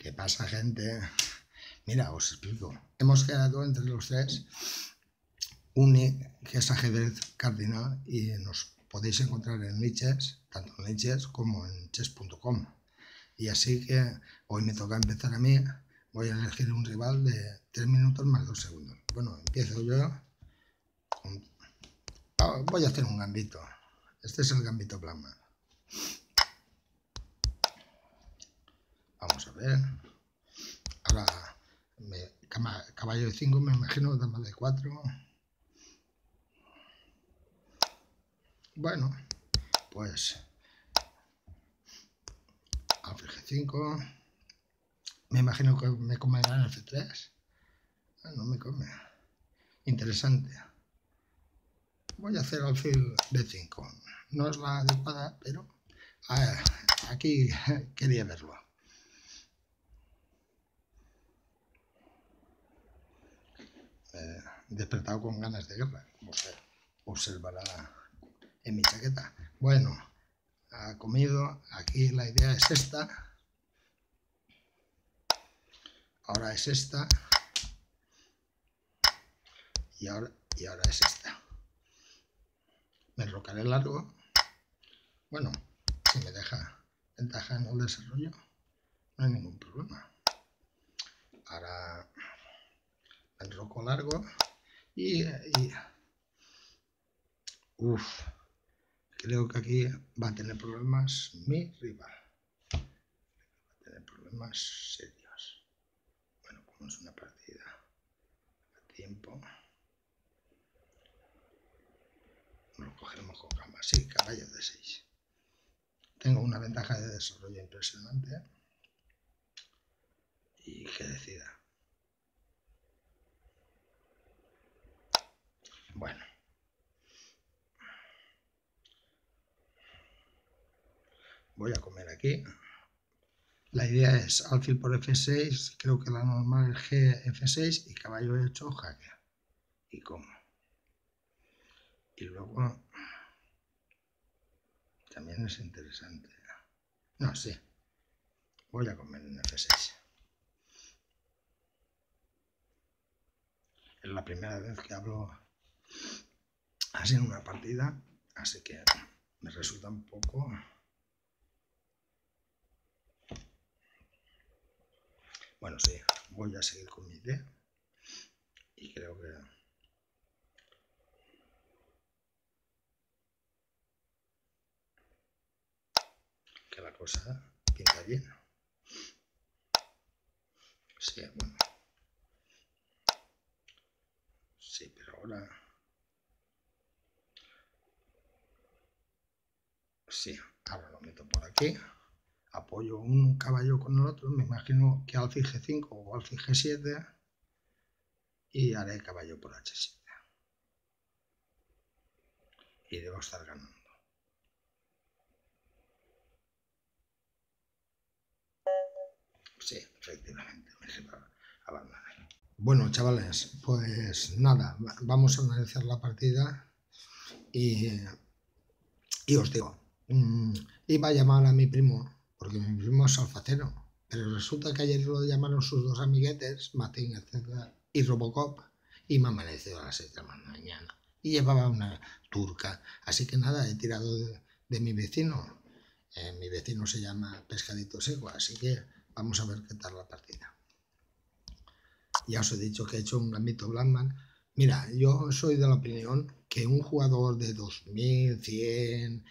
¿Qué pasa, gente? Mira, os explico. Hemos creado entre los tres un que es ajedrez cardinal y nos podéis encontrar en niches, tanto en niches como en chess.com. Y así que hoy me toca empezar a mí. Voy a elegir un rival de 3 minutos más 2 segundos. Bueno, empiezo yo. Ah, voy a hacer un gambito. Este es el gambito plasma. Vamos a ver. Ahora, caballo de 5, me imagino, dama de 4. Bueno, pues alfil G5. Me imagino que me comerán el F3. Ah, no me come. Interesante. Voy a hacer alfil D5. No es la adecuada, pero ah, aquí quería verlo. Eh, despertado con ganas de guerra, como se observará en mi chaqueta. Bueno, ha comido, aquí la idea es esta, ahora es esta, y ahora, y ahora es esta. Me enrocaré largo, bueno, si me deja ventaja en el desarrollo, no hay ningún problema. Ahora enroco largo y, y uff, creo que aquí va a tener problemas mi rival. Va a tener problemas serios. Bueno, como es una partida a tiempo, lo cogeremos con calma. Sí, caballo de 6. Tengo una ventaja de desarrollo impresionante y que decida. Bueno. Voy a comer aquí. La idea es alfil por f6, creo que la normal es g f6 y caballo 8 jaque. Y como. Y luego también es interesante. No, sí. Voy a comer en f6. Es la primera vez que hablo así en una partida, así que me resulta un poco... Bueno, sí, voy a seguir con mi idea y creo que que la cosa pinta bien. Sí, bueno. Sí, pero ahora... Sí, ahora lo meto por aquí apoyo un caballo con el otro, me imagino que alfil G5 o alfil G7 y haré caballo por H7. Y debo estar ganando. Sí, efectivamente. Bueno, chavales, pues nada, vamos a analizar la partida y, y os digo, mmm, iba a llamar a mi primo porque mi primo es. Pero resulta que ayer lo llamaron sus dos amiguetes, Martín y Robocop, y me amaneció a las 6 de la mañana. Y llevaba una turca. Así que nada, he tirado de, mi vecino. Eh, mi vecino se llama Pescadito Seco, así que vamos a ver qué tal la partida. Ya os he dicho que he hecho un gambito Blackman. Mira, yo soy de la opinión que un jugador de 2100 Mm,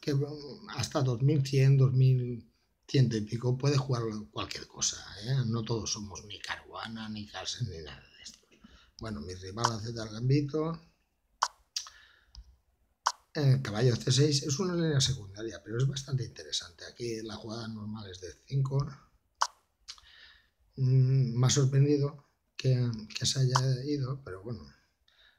que mm, hasta 2100, 2100 y pico puede jugar cualquier cosa. ¿eh? No todos somos ni Caruana, ni Carlsen, ni nada de esto. Bueno, mi rival hace el gambito. El caballo C6 es una línea secundaria, pero es bastante interesante. Aquí la jugada normal es de 5. Mm, me ha sorprendido que, que, se haya ido, pero bueno,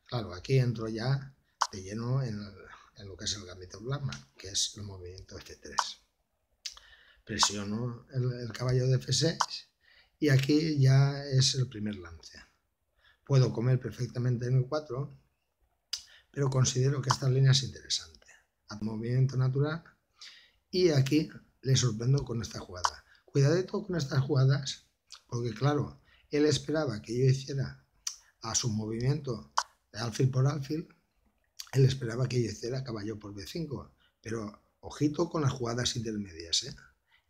claro, aquí entro ya de lleno en el, en lo que es el gambito Blackman, que es el movimiento F3. Presiono el, caballo de F6 y aquí ya es el primer lance. Puedo comer perfectamente en el 4, pero considero que esta línea es interesante. Al movimiento natural y aquí le sorprendo con esta jugada. cuidadito con estas jugadas, porque claro, él esperaba que yo hiciera a su movimiento de alfil por alfil, él esperaba que yo hiciera caballo por b5, pero ojito con las jugadas intermedias, ¿eh?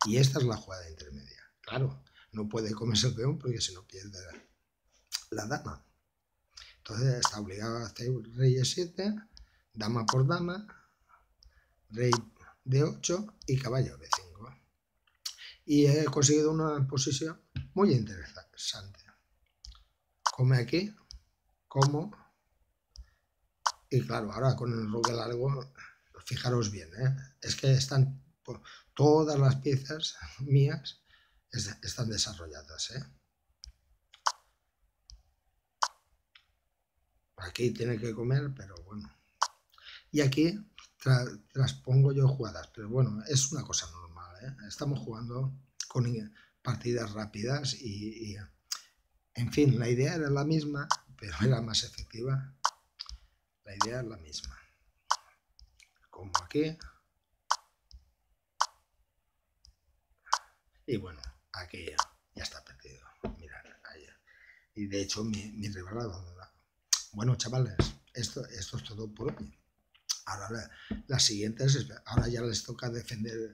Y esta es la jugada intermedia. Claro, no puede comerse el peón porque si no pierde la dama. Entonces está obligado a hacer rey e7, dama por dama, rey d8 y caballo b5. Y he conseguido una posición muy interesante. Come aquí, como, y claro, ahora con el roque largo, fijaros bien, ¿eh? es que están todas las piezas mías están desarrolladas. ¿eh? Aquí tiene que comer, pero bueno. Y aquí traspongo yo jugadas, pero bueno, es una cosa normal. ¿eh? Estamos jugando con partidas rápidas y, en fin, la idea era la misma, pero era más efectiva. La idea es la misma. Como aquí. Y bueno, aquí ya, está perdido. Mirad, ahí. Y de hecho mi, mi abandonado. Bueno, chavales, esto, esto es todo por hoy. Ahora las siguientes, ahora ya les toca defender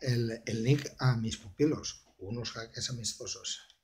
el, el nick a mis pupilos, unos jaques amistosos.